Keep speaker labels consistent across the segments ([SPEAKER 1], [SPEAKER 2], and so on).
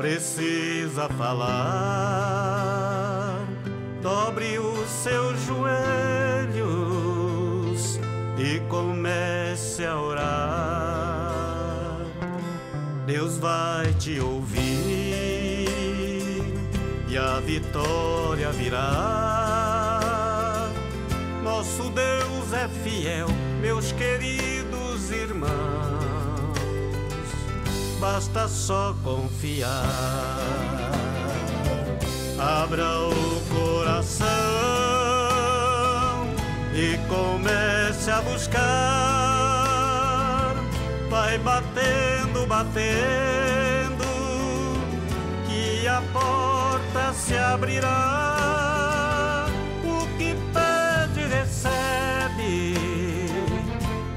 [SPEAKER 1] precisa falar, dobre os seus joelhos e comece a orar. Deus vai te ouvir e a vitória virá. Nosso Deus é fiel, meus queridos irmãos. Basta só confiar. Abra o coração e comece a buscar. Vai batendo, batendo, que a porta se abrirá. O que pede, recebe,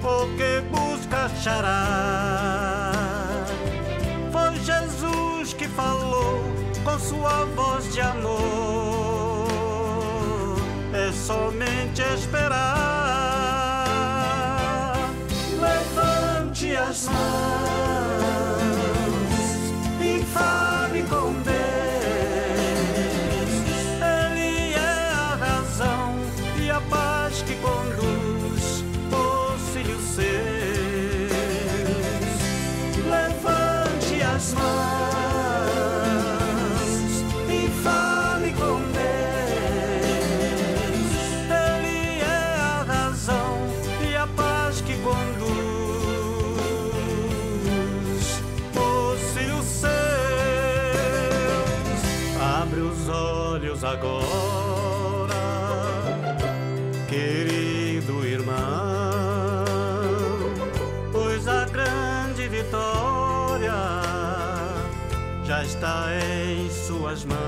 [SPEAKER 1] o que busca, achará. Falou com sua voz de amor. É somente esperar. Paz que conduz os filhos seus. Abre os olhos agora, querido irmão, pois a grande vitória já está em suas mãos.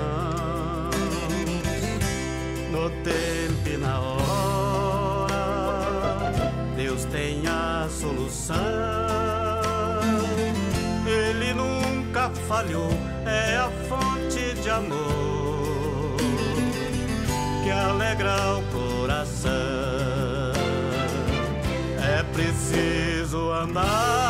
[SPEAKER 1] No tempo e na hora, tem a solução. Ele nunca falhou, é a fonte de amor que alegra o coração. É preciso andar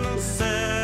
[SPEAKER 1] no céu